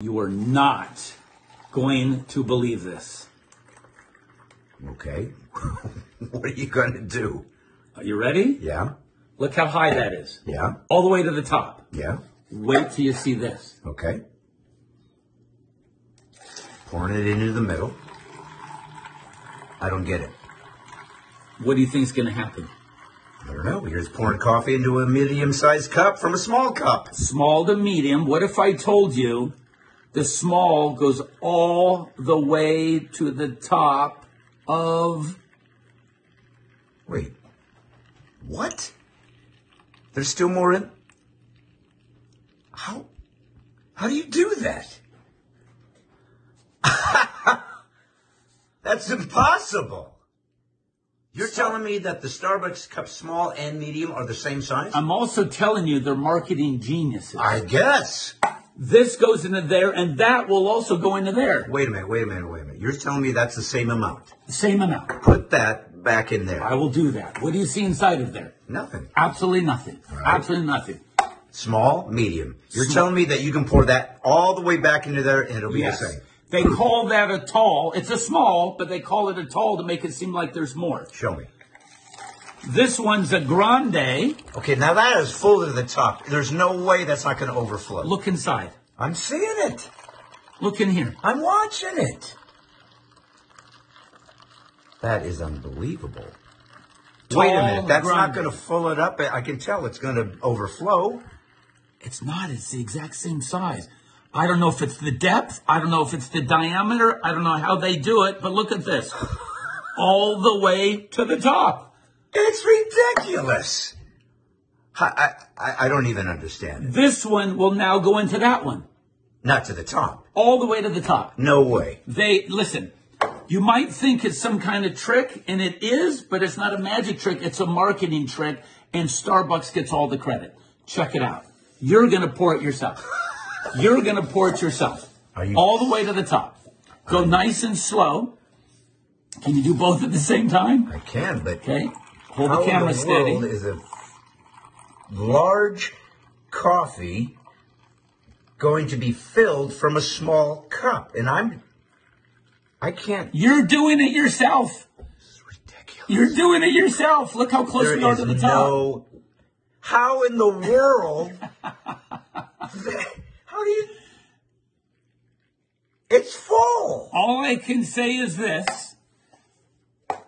You are not going to believe this. Okay. what are you going to do? Are you ready? Yeah. Look how high that is. Yeah. All the way to the top. Yeah. Wait till you see this. Okay. Pouring it into the middle. I don't get it. What do you think is going to happen? I don't know. You're pouring coffee into a medium-sized cup from a small cup. Small to medium. What if I told you the small goes all the way to the top of. Wait. What? There's still more in. How? How do you do that? That's impossible. You're telling me that the Starbucks cup small and medium are the same size? I'm also telling you they're marketing geniuses. I guess. This goes into there, and that will also go into there. Wait a minute, wait a minute, wait a minute. You're telling me that's the same amount. The same amount. Put that back in there. I will do that. What do you see inside of there? Nothing. Absolutely nothing. right. Absolutely nothing. Small, medium. You're Small. telling me that you can pour that all the way back into there and it'll be Yes. the same. They call that a tall. It's a small, but they call it a tall to make it seem like there's more. Show me. This one's a grande. Okay, now that is full to the top. There's no way that's not going to overflow. Look inside. I'm seeing it. Look in here. I'm watching it. That is unbelievable. Wait a minute. That's not going to fill it up. I can tell it's going to overflow. It's not. It's the exact same size. I don't know if it's the depth. I don't know if it's the diameter. I don't know how they do it, but look at this. All the way to the top. It's ridiculous. I, I, I don't even understand it. This one will now go into that one. Not to the top. All the way to the top. No way. They, listen, you might think it's some kind of trick, and it is, but it's not a magic trick. It's a marketing trick, and Starbucks gets all the credit. Check it out. You're going to pour it yourself. You're going to pour it yourself. Are you- All the way to the top. Go nice and slow. Can you do both at the same time? I can, but Okay. Hold how the in camera the steady. world is a large coffee going to be filled from a small cup? And I'm, I can't. You're doing it yourself. It's ridiculous. You're doing it yourself. Look how close There we are is to the top. no. How in the world? how do you? It's full. All I can say is this.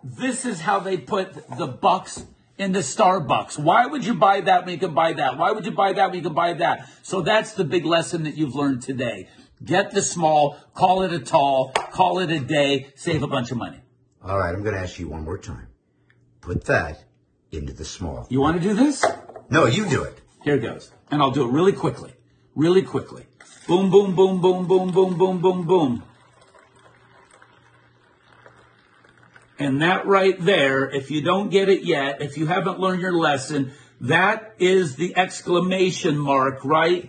This is how they put the bucks in the Starbucks. Why would you buy that when you can buy that? Why would you buy that when you can buy that? So that's the big lesson that you've learned today. Get the small, call it a tall, call it a day, save a bunch of money. All right, I'm going to ask you one more time. Put that into the small. You want to do this? No, you do it. Here it goes. And I'll do it really quickly. Really quickly. Boom, boom, boom, boom, boom, boom, boom, boom, boom. And that right there, if you don't get it yet, if you haven't learned your lesson, that is the exclamation mark right